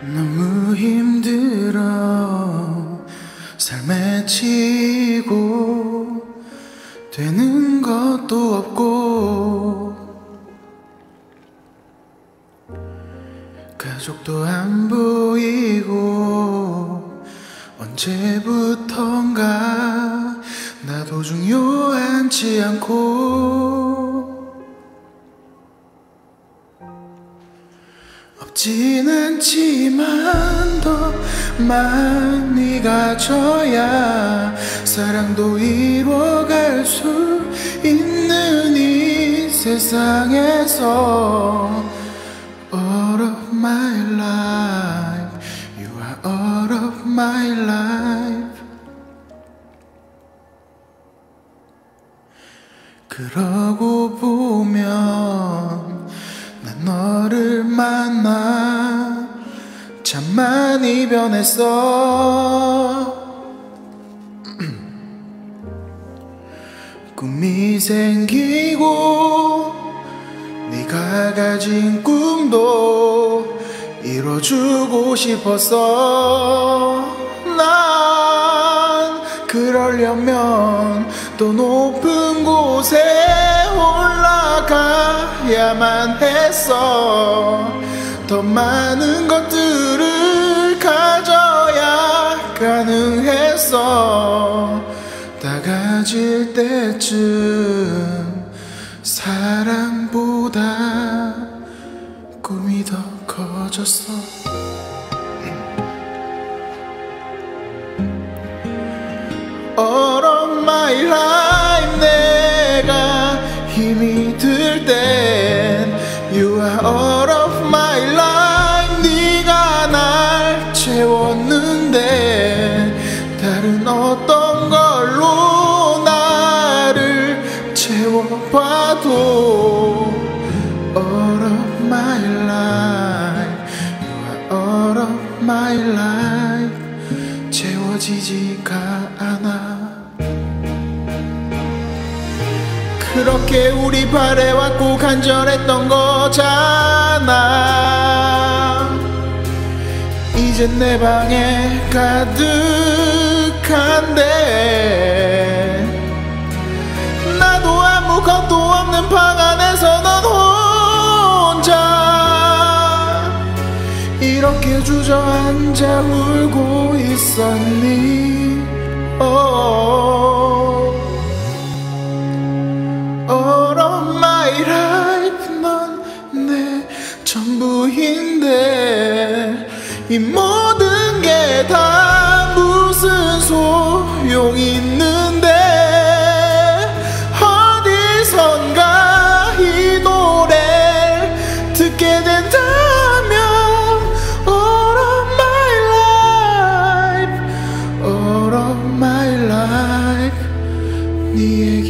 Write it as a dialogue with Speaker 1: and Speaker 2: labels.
Speaker 1: 너무 힘들어 삶에 치고 되는 것도 없고 가족도 안 보이고 언제부턴가 나도 중요하지 않고 없진 않지만 더 많이 가져야 사랑도 이루어갈 수 있는 이 세상에서 그러고 보면 난 너를 만나 참 많이 변했어. 꿈이 생기고 네가 가진 꿈도 이뤄주고 싶었어. 난 그러려면 또 높은 곳에 올라가야만 했어 더 많은 것들을 가져야 가능했어 다 가질 때쯤 사랑보다 꿈이 더 커졌어 채웠는데 다른 어떤 걸로 나를 채워봐도 All of my life You are all of my life 채워지지가 않아. 그렇게 우리 바래왔고 간절했던 거잖아 이젠 내 방에 가득한데 나도 아무것도 없는 방 안에서 넌 혼자 이렇게 주저앉아 울고 있었니 oh. 이 모든 게 다 무슨 소용 있는데? 어디선가 이 노래 듣게 된다면 All of my life All of my life 네